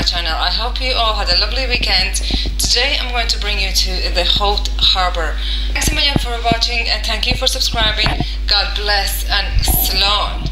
channel. I hope you all had a lovely weekend. Today I'm going to bring you to the Howth Harbour. Thanks a million for watching and thank you for subscribing. God bless and salon.